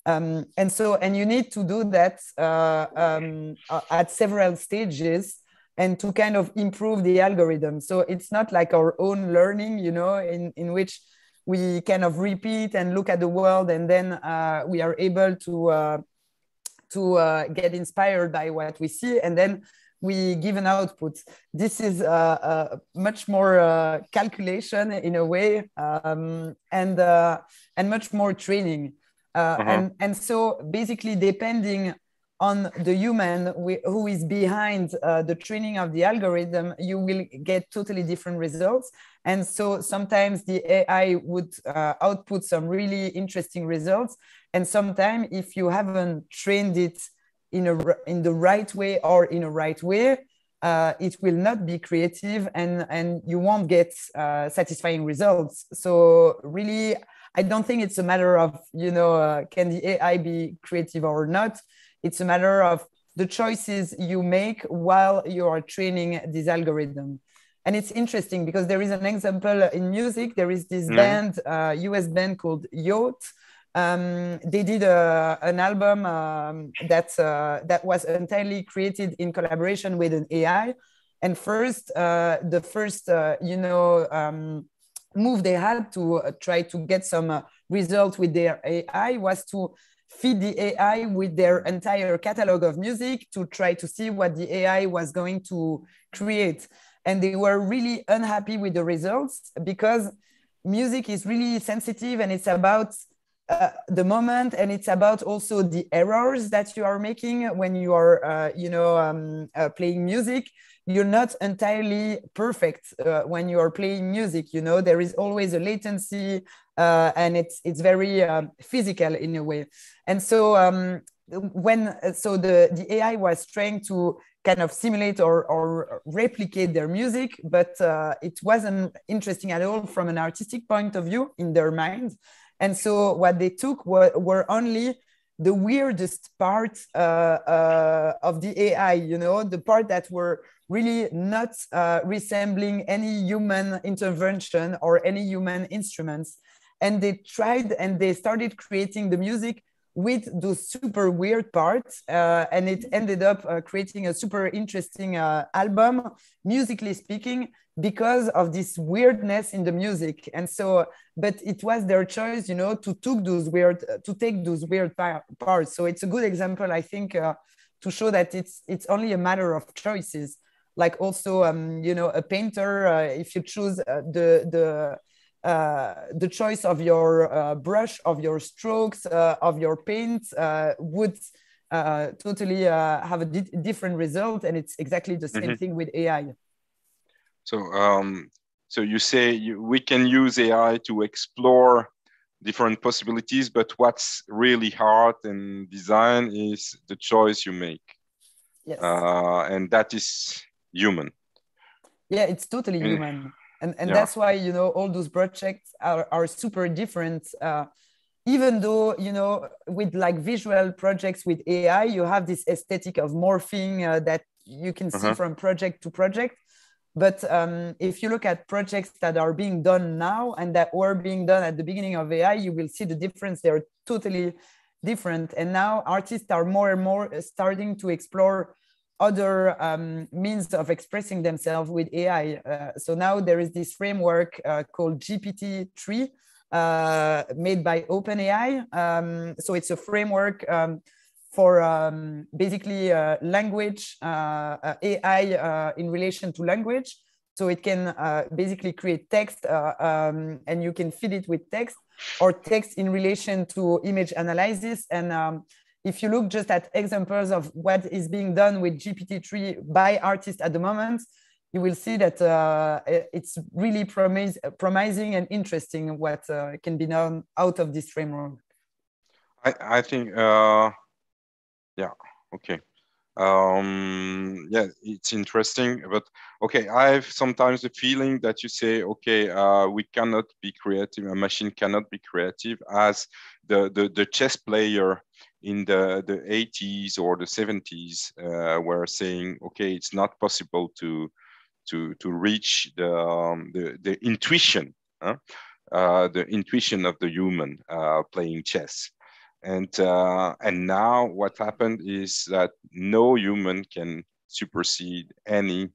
Um, and so, and you need to do that uh, um, uh, at several stages and to kind of improve the algorithm. So it's not like our own learning, you know, in, in which we kind of repeat and look at the world and then uh, we are able to uh, to uh, get inspired by what we see and then we give an output this is uh, uh, much more uh, calculation in a way um, and and much more training -huh. and and so basically depending on the human who is behind uh, the training of the algorithm, you will get totally different results. And so sometimes the AI would uh, output some really interesting results. And sometimes if you haven't trained it in, a, in the right way or in a right way, uh, it will not be creative and, and you won't get uh, satisfying results. So really, I don't think it's a matter of, you know, uh, can the AI be creative or not? It's a matter of the choices you make while you are training this algorithm. And it's interesting because there is an example in music. There is this mm. band, uh, US band called Yacht. Um, they did a, an album um, that uh, that was entirely created in collaboration with an AI. And first, uh, the first, uh, you know, um, move they had to uh, try to get some uh, result with their AI was to feed the AI with their entire catalog of music to try to see what the AI was going to create. And they were really unhappy with the results because music is really sensitive and it's about uh, the moment and it's about also the errors that you are making when you are uh, you know um, uh, playing music you're not entirely perfect uh, when you are playing music you know? There is always a latency uh, and it's it's very um, physical in a way. And so um, when so the the ai was trying to kind of simulate or, or replicate their music but uh, it wasn't interesting at all from an artistic point of view in their mind. And so what they took were, were only the weirdest part uh, uh, of the AI, you know, the part that were really not uh, resembling any human intervention or any human instruments. And they tried and they started creating the music with those super weird parts uh, and it ended up uh, creating a super interesting uh, album musically speaking because of this weirdness in the music. And so but it was their choice you know to took those weird uh, to take those weird par- parts. So it's a good example i think uh, to show that it's it's only a matter of choices like also um, you know a painter uh, if you choose the the uh, the choice of your uh, brush, of your strokes, uh, of your paint would totally have a di different result. And it's exactly the same mm -hmm. thing with AI. So, um, so you say you, we can use AI to explore different possibilities, but what's really hard in design is the choice you make. Yes. and that is human. Yeah, it's totally mm. human and and yeah. that's why you know all those projects are, are super different uh, even though you know with like visual projects with ai you have this aesthetic of morphing uh, that you can see uh-huh. from project to project but um, if you look at projects that are being done now and that were being done at the beginning of ai you will see the difference they're totally different and now artists are more and more starting to explore other um, means of expressing themselves with AI. Uh, so now there is this framework uh, called GPT-3 uh, made by OpenAI. Um, so it's a framework um, for um, basically uh, language, uh, uh, AI in relation to language. So it can basically create text um, and you can feed it with text or text in relation to image analysis and um, if you look just at examples of what is being done with GPT-3 by artists at the moment, you will see that uh, it's really promise, promising and interesting what uh, can be done out of this framework. I, I think, uh, yeah, okay. Um, yeah, it's interesting, but okay, I have sometimes the feeling that you say, okay, uh, we cannot be creative, a machine cannot be creative as the, the, the chess player in the, the 80s or the 70s uh, were saying, okay, it's not possible to to to reach the um, the, the intuition, huh? uh, the intuition of the human uh, playing chess. And uh, and now what happened is that no human can supersede any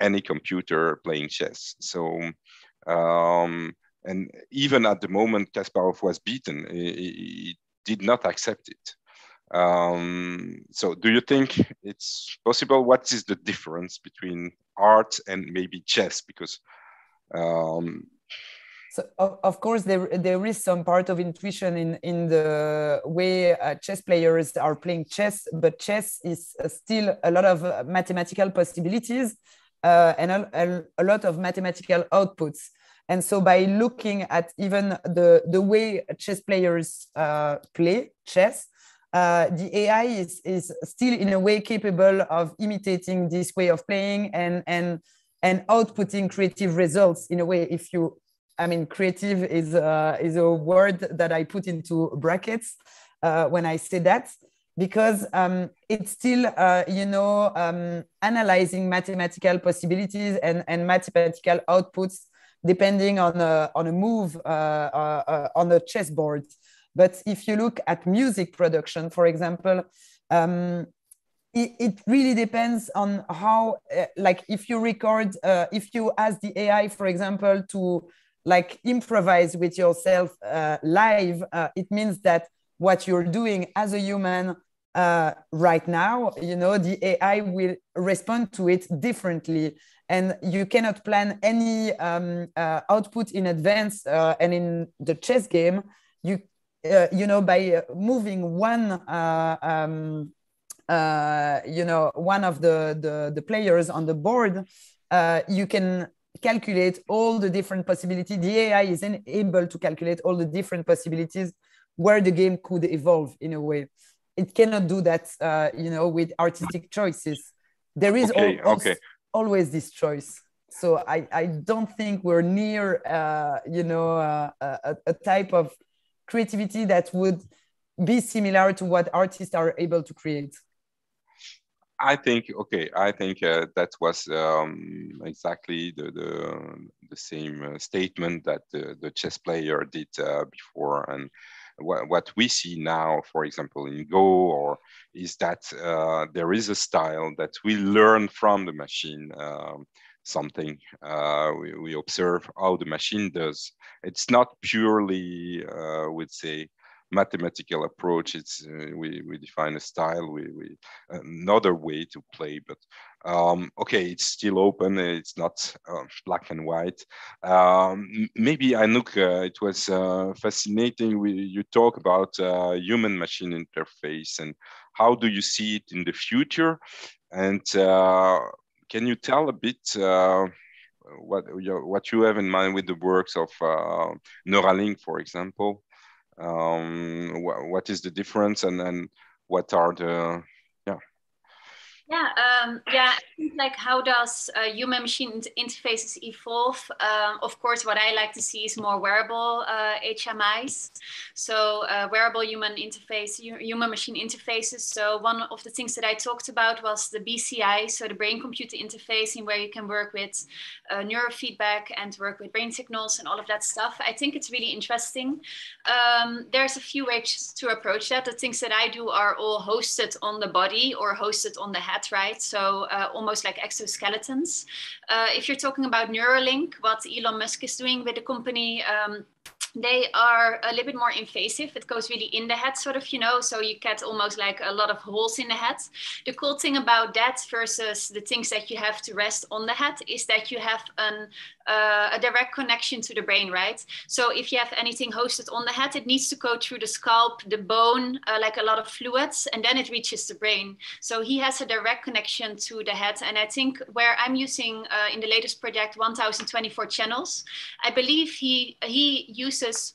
any computer playing chess. So um, and even at the moment Kasparov was beaten, it, did not accept it. Um, so do you think it's possible? What is the difference between art and maybe chess? Because um, so of, course there there is some part of intuition in in the way uh, chess players are playing chess, but chess is uh, still a lot of uh, mathematical possibilities uh, and a, a, lot of mathematical outputs. And so by looking at even the, the way chess players uh, play chess, uh, the AI is, is still in a way capable of imitating this way of playing and, and, and outputting creative results in a way. If you, I mean, creative is, uh, is a word that I put into brackets uh, when I say that because um, it's still, uh, you know, um, analyzing mathematical possibilities and, and mathematical outputs depending on a, on a move uh, uh, uh, on a chessboard. But if you look at music production, for example, um, it, really depends on how, uh, like, if you record, uh, if you ask the AI, for example, to like improvise with yourself uh, live, it means that what you're doing as a human right now, you know, the AI will respond to it differently. And you cannot plan any um, uh, output in advance. Uh, and in the chess game, you, uh, you know, by uh, moving one, uh, um, you know, one of the, the, the, players on the board, you can calculate all the different possibilities. The AI is able to calculate all the different possibilities where the game could evolve in a way it cannot do that uh, you know with artistic choices there is okay, okay. Always this choice so I, I don't think we're near uh, you know uh, a, a, type of creativity that would be similar to what artists are able to create I think okay. I think uh, that was um, exactly the the, the same uh, statement that the, the chess player did uh, before, and what, we see now, for example, in Go, or is that uh, there is a style that we learn from the machine. Um, something uh, we, we observe how the machine does. It's not purely, uh, would say, mathematical approach. It's uh, we, we define a style, we, we another way to play, but um, okay, it's still open. It's not uh, black and white. Um, maybe Anouk, uh, it was uh, fascinating. We, you talk about uh, human-machine interface and how do you see it in the future? And uh, can you tell a bit uh, what what you have in mind with the works of Neuralink, for example? um, wh what is the difference and then what are the yeah, um, yeah. Like how does uh, human machine interfaces evolve? Um, of course, what I like to see is more wearable uh, HMIs. So uh, wearable human interface, human machine interfaces. So one of the things that I talked about was the BCI, so the brain computer interface, in where you can work with uh, neurofeedback and work with brain signals and all of that stuff. I think it's really interesting. Um, there's a few ways to approach that. The things that I do are all hosted on the body or hosted on the head right? So uh, almost like exoskeletons. Uh, if you're talking about Neuralink, what Elon Musk is doing with the company, um, they are a little bit more invasive. It goes really in the head, sort of, you know, so you get almost like a lot of holes in the head. The cool thing about that versus the things that you have to rest on the head is that you have an, uh, a direct connection to the brain, right? So if you have anything hosted on the head, it needs to go through the scalp, the bone, uh, like a lot of fluids, and then it reaches the brain. So he has a direct connection to the head. And I think where I'm using uh, in the latest project 1024 channels, I believe he he uses uses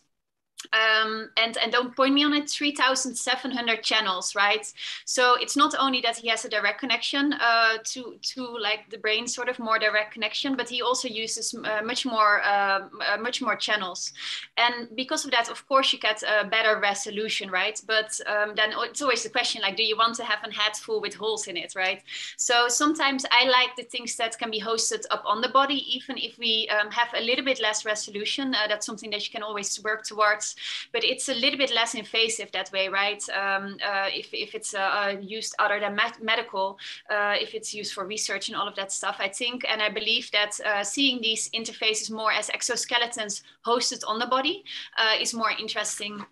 um, and and don't point me on it 3700 channels right? So it's not only that he has a direct connection uh, to to like the brain sort of more direct connection but he also uses uh, much more uh, uh much more channels. And because of that of course you get a better resolution right? But um, then it's always the question like do you want to have a head full with holes in it right? So sometimes I like the things that can be hosted up on the body even if we um, have a little bit less resolution uh, that's something that you can always work towards but it's a little bit less invasive that way, right? Um, uh, if, if it's uh, uh used other than medical, uh, if it's used for research and all of that stuff, I think, and I believe that uh, seeing these interfaces more as exoskeletons hosted on the body is more interesting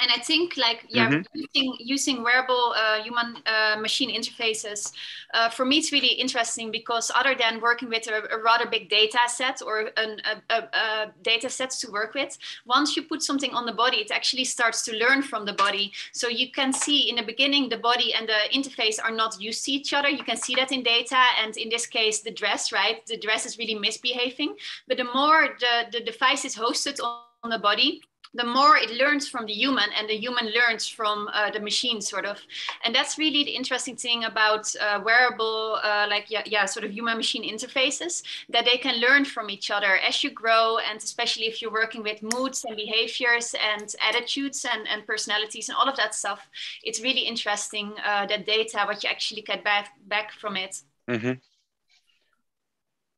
and I think like yeah, mm-hmm. using, using wearable uh, human uh, machine interfaces uh, for me it's really interesting because other than working with a, a rather big data set or an, a, a, a, data sets to work with, once you put something on the body, it actually starts to learn from the body. So you can see in the beginning the body and the interface are not used to each other. You can see that in data, and in this case, the dress, right? The dress is really misbehaving. But the more the, the device is hosted on the body the more it learns from the human and the human learns from uh, the machine sort of and that's really the interesting thing about uh, wearable uh, like yeah, yeah sort of human machine interfaces that they can learn from each other as you grow and especially if you're working with moods and behaviors and attitudes and, and personalities and all of that stuff it's really interesting uh, that data what you actually get back back from it mm-hmm.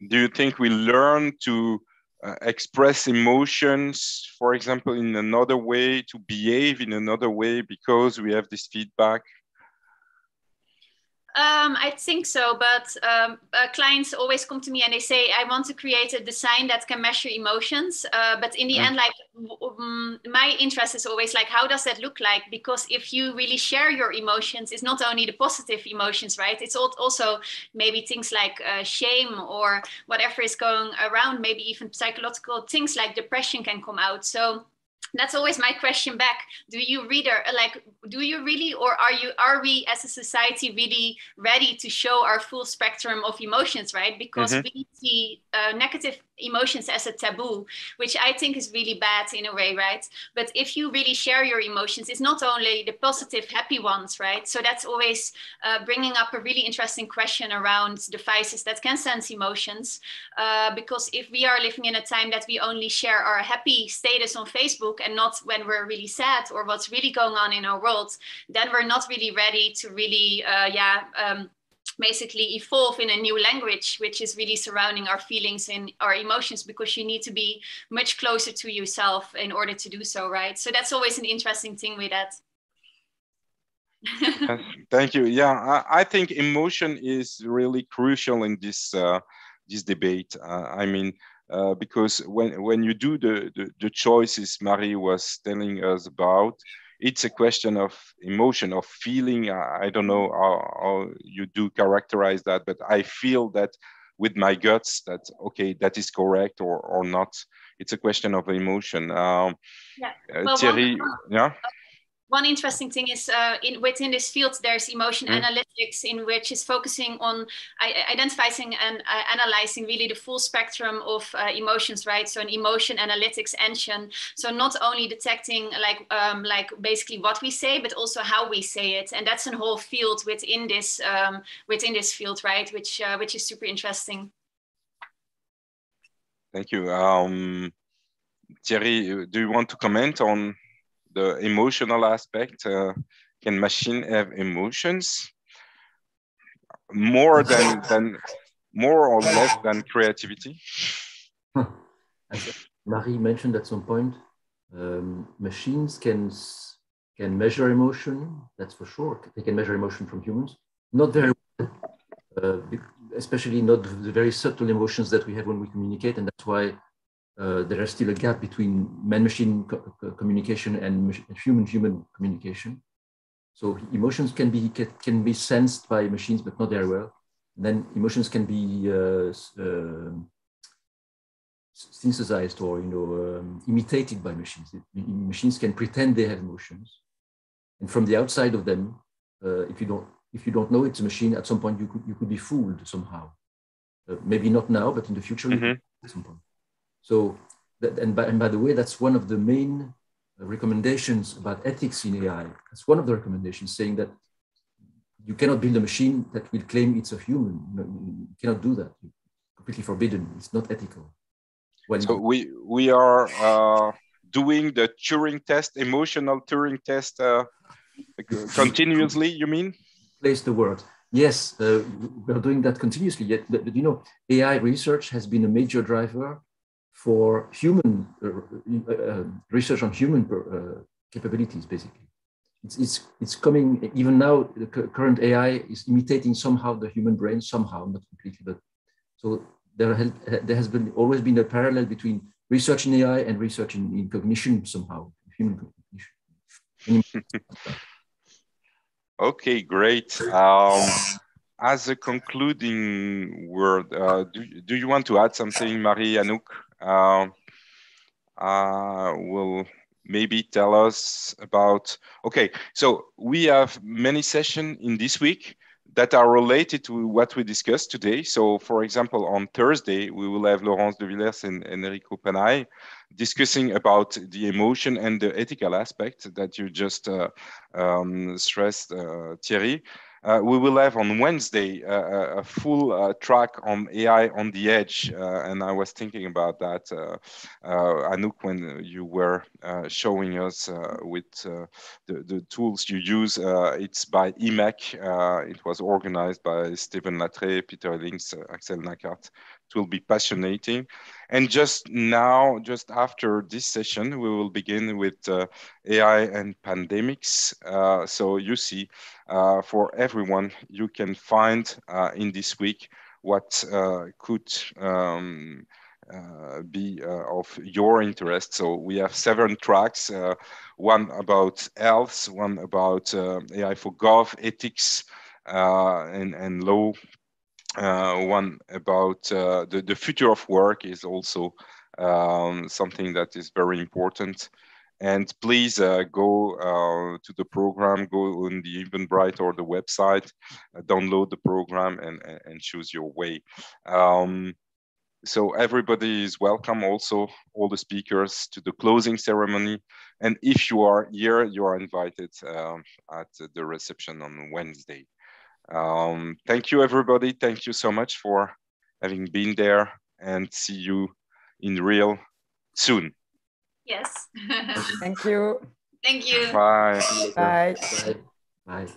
do you think we learn to uh, express emotions, for example, in another way, to behave in another way because we have this feedback? Um, I think so, but um, uh, clients always come to me and they say, "I want to create a design that can measure emotions." Uh, but in the mm. end, like um, my interest is always like, how does that look like? Because if you really share your emotions, it's not only the positive emotions, right? It's also maybe things like uh, shame or whatever is going around. Maybe even psychological things like depression can come out. So that's always my question back. Do you reader like do you really or are you are we as a society really ready to show our full spectrum of emotions right? Because mm-hmm. we see uh, negative emotions as a taboo which i think is really bad in a way right? But if you really share your emotions it's not only the positive happy ones right? So that's always uh, bringing up a really interesting question around devices that can sense emotions uh, because if we are living in a time that we only share our happy status on facebook and not when we're really sad or what's really going on in our world then we're not really ready to really uh, yeah um, basically evolve in a new language which is really surrounding our feelings and our emotions because you need to be much closer to yourself in order to do so right? So that's always an interesting thing with that. Thank you. Yeah I, I, think emotion is really crucial in this uh, this debate. Uh, i mean uh, because when when you do the, the, the choices marie was telling us about it's a question of emotion of feeling. I, don't know how, how, you do characterize that but i feel that with my guts that okay that is correct or or not. It's a question of emotion. Um, yeah. Uh, well, Thierry, yeah one interesting thing is uh, in within this field there's emotion mm. analytics in which is focusing on identifying and uh, analyzing really the full spectrum of uh, emotions right? So an emotion analytics engine. So not only detecting like um, like basically what we say but also how we say it. And that's a whole field within this um, within this field right? Which uh, which is super interesting. Thank you. Um, Thierry, do you want to comment on the emotional aspect. Uh, can machine have emotions more than than more or less than creativity? Marie mentioned at some point, um, machines can can measure emotion. That's for sure. They can measure emotion from humans. Not very well, uh, especially not the very subtle emotions that we have when we communicate, and that's why uh, there is still a gap between man-machine co communication and human-human communication. So emotions can be can be sensed by machines, but not very well. And then emotions can be uh, uh, synthesized or you know um, imitated by machines. Machines can pretend they have emotions, and from the outside of them, uh, if you don't if you don't know it's a machine, at some point you could you could be fooled somehow. Uh, maybe not now, but in the future, mm -hmm. at some point. So, that, and, by, and by the way, that's one of the main recommendations about ethics in AI. That's one of the recommendations saying that you cannot build a machine that will claim it's a human. You cannot do that. It's completely forbidden. It's not ethical. When so we we are uh, doing the Turing test, emotional Turing test, uh, continuously. You mean? Place the word. Yes, uh, we are doing that continuously. Yet, but, but, you know, AI research has been a major driver for human uh, uh, uh, research on human capabilities, basically. It's, it's, it's coming, even now, the current AI is imitating somehow the human brain, somehow, not completely, but so there, has, there has been always been a parallel between research in AI and research in, in cognition somehow, human cognition. okay, great. Um, as a concluding word, uh, do, do you want to add something, Marie Anouk? Uh, uh, will maybe tell us about, okay, so we have many sessions in this week that are related to what we discussed today. So for example, on Thursday, we will have Laurence Devillers and Enrico Panai discussing about the emotion and the ethical aspect that you just uh, um, stressed, uh, Thierry. Uh, we will have on Wednesday uh, a full uh, track on AI on the edge. Uh, and I was thinking about that, uh, uh, Anouk, when you were showing us with the, the tools you use. it's by imec. it was organized by Steven Latré, Peter Links, Axel Nackaerts. Will be passionating. And just now, just after this session, we will begin with uh, AI and pandemics. Uh, so you see, uh, for everyone, you can find uh, in this week what uh, could um, uh, be of your interest. So we have seven tracks, one about health, one about AI for gov, ethics, and, and law one about uh, the, the future of work is also um, something that is very important. And please uh, go uh, to the program, go on the Eventbrite or the website, uh, download the program and, and choose your way. Um, so everybody is welcome, also all the speakers to the closing ceremony. And if you are here, you are invited um, at the reception on Wednesday. Um, thank you, everybody. Thank you so much for having been there and see you in real soon. Yes. thank you. Thank you. Bye. Bye. Bye. Bye.